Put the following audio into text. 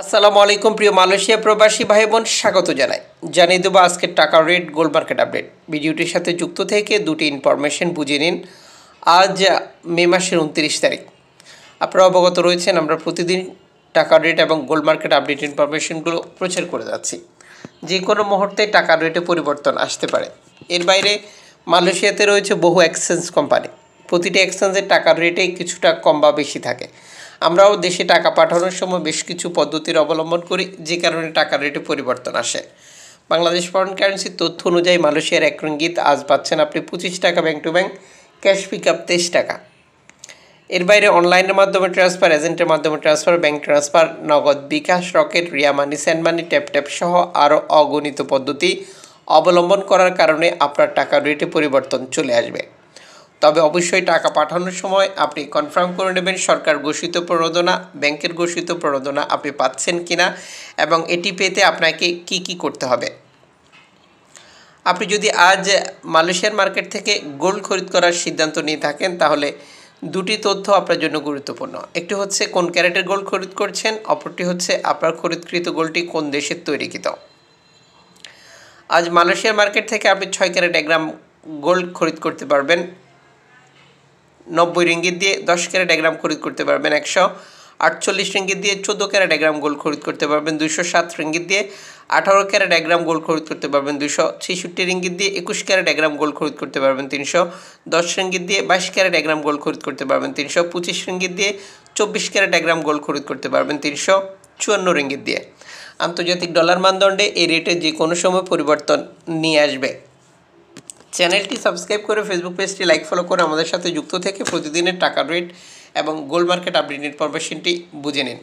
আসসালামু আলাইকুম, প্রিয় মালয়েশিয়া প্রবাসী ভাই বোন স্বাগত জানাই। জানিয়ে দেবো আজকের টাকার রেট গোল্ড মার্কেট আপডেট। ভিডিওটির সাথে যুক্ত থেকে দুটি ইনফরমেশন বুঝে নিন। আজ মে মাসের উনত্রিশ তারিখ। আপনারা অবগত রয়েছেন, আমরা প্রতিদিন টাকার রেট এবং গোল্ড মার্কেট আপডেট ইনফরমেশনগুলো প্রচার করে যাচ্ছি। যে কোনো মুহূর্তে টাকার রেটে পরিবর্তন আসতে পারে। এর বাইরে মালয়েশিয়াতে রয়েছে বহু এক্সচেঞ্জ কোম্পানি প্রতিটি এক্সচেঞ্জের টাকার রেটে কিছুটা কম বা বেশি থাকে। আমরাও দেশে টাকা পাঠানোর সময় বেশ কিছু পদ্ধতির অবলম্বন করি, যে কারণে টাকার রেটে পরিবর্তন আসে। বাংলাদেশ ফরেন কারেন্সির তথ্য অনুযায়ী মালয়েশিয়ার এক রঙ্গিত আজ পাচ্ছেন আপনি পঁচিশ টাকা bank to bank, cash pick up তেইশ টাকা। এর বাইরে অনলাইনের মাধ্যমে ট্রান্সফার এজেন্টের মাধ্যমে transfer bank transfer Nagad bKash, Rocket, Ria money send money tap tap সহ আরও অগণিত পদ্ধতি অবলম্বন করার কারণে আপনার টাকার রেটে পরিবর্তন চলে আসবে। তবে অবশ্যই টাকা পাঠানোর সময় আপনি কনফার্ম করে নেবেন সরকার ঘোষিত প্রণোদনা, ব্যাংকের ঘোষিত প্রণোদনা আপনি পাচ্ছেন কিনা এবং এটি পেতে আপনাকে কি কি করতে হবে। আপনি যদি আজ মালয়েশিয়ার মার্কেট থেকে গোল্ড খরিদ করার সিদ্ধান্ত নিয়ে থাকেন, তাহলে দুটি তথ্য আপনার জন্য গুরুত্বপূর্ণ। একটি হচ্ছে কোন ক্যারেটের গোল্ড খরিদ করছেন, অপরটি হচ্ছে আপনার খরিদকৃত গোল্ডটি কোন দেশের তৈরিকৃত। আজ মালয়েশিয়ার মার্কেট থেকে আপনি ছয় ক্যারেট এক গ্রাম গোল্ড খরিদ করতে পারবেন। নব্বই রিঙ্গিত দিয়ে দশ ক্যারেট এক গ্রাম খরিদ করতে পারবেন একশো আটচল্লিশ রিঙ্গিত দিয়ে চোদ্দ ক্যারেট এক গ্রাম গোল্ড খরিদ করতে পারবেন দুশো সাত রিঙ্গিত দিয়ে আঠারো ক্যারেট এক গ্রাম গোল্ড খরিদ করতে পারবেন দুশো ছেষট্টি রিঙ্গিত দিয়ে একুশ ক্যারেট এক গ্রাম গোল্ড খরিদ করতে পারবেন তিনশো দশ রিঙ্গিত দিয়ে বাইশ ক্যারেট এক গ্রাম গোল্ড খরিদ করতে পারবেন তিনশো পঁচিশ রিঙ্গিত দিয়ে চব্বিশ ক্যারেট এক গ্রাম গোল্ড খরিদ করতে পারবেন তিনশো চুয়ান্ন রিঙ্গিত দিয়ে। আন্তর্জাতিক ডলার মানদণ্ডে এই রেটে যে কোনো সময় পরিবর্তন নিয়ে আসবে। চ্যানেলটি সাবস্ক্রাইব করে ফেসবুক পেজটি লাইক ফলো করে আমাদের সাথে যুক্ত থেকে প্রতিদিনের টাকার রেট এবং গোল্ড মার্কেট আপডেট ইনফরমেশনটি বুঝে নিন।